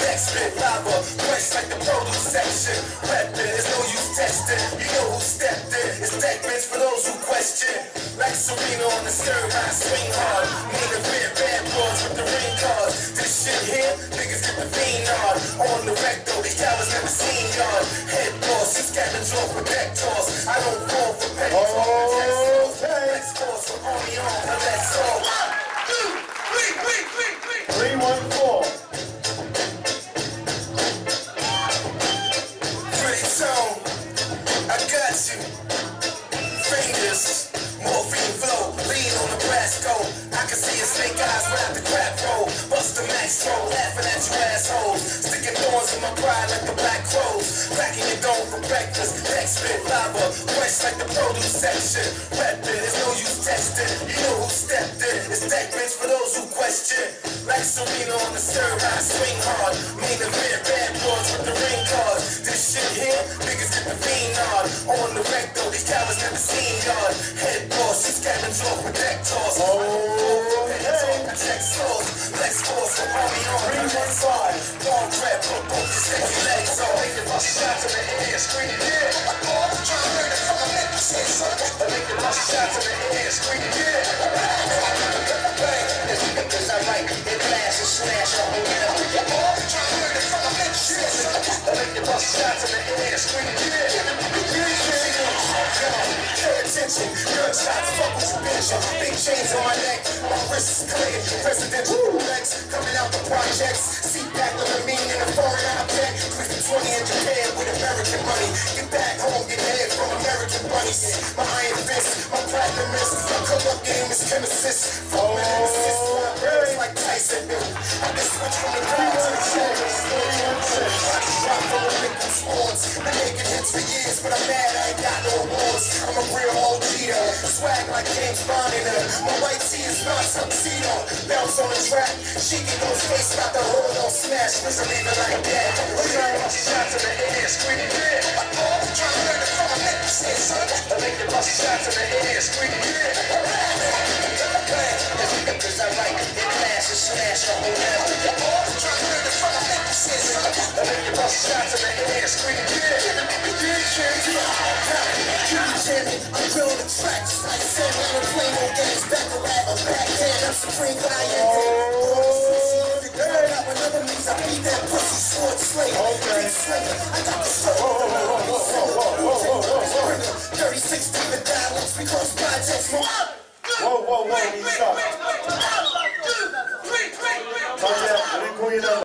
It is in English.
black spit lava, fresh like the produce section. Reppin', Like Serena on the skirt, I swing hard. Main event, bad boys with the ring cards. This shit here, niggas get the fiend on. On the recto, these cowards never seen yard. Head boss, you scavenge off with deck toss. I don't fall for pennies. Okay. Let's force from army on, now let's go. One, two, three, three, three, three. Three one four. Pretty tone, I got you. Snake the crap roll. Bust the max roll, laughing at you assholes. Sticking thorns in my pride like the black crows. Cracking your dome for breakfast. Neck spit lava, fresh like the produce section. Reppin', there's no use testing. You know who stepped in. It's deck bitch for those who question. Like Serena on the serve, I swing hard. Main event, bad boys with the ring cards. This shit here, niggas get the fiend on. On the recto, these cowards never seen yard. Head boss, you scavenge off toss. I Big chains on my neck, my wrists clear. Presidential Rolex coming out the projects. Seat back on the mean in a foreign object. Quick 20 in Japan with American money. Get back home, get head from American bunnies. My iron fist, my platinum wrist. My come up game is chemist. Four minute My white tee is not tuxedo. Bounce on the track. She get those face, got the hold on smash. Listen, leave it like that. We got the screaming yeah. I thought I was trying to learn it from a something. I make the bust shots in the air, screaming because I the. I I. I make the bust the. Games back to lab, I'm backhand, I'm supreme one other means I beat that pussy sword slayer. Big slinger, I got the soul. 36 dialects, we cross projects. One, Whoa, whoa, whoa, you stop. two, three, three, three. Call your, let me call your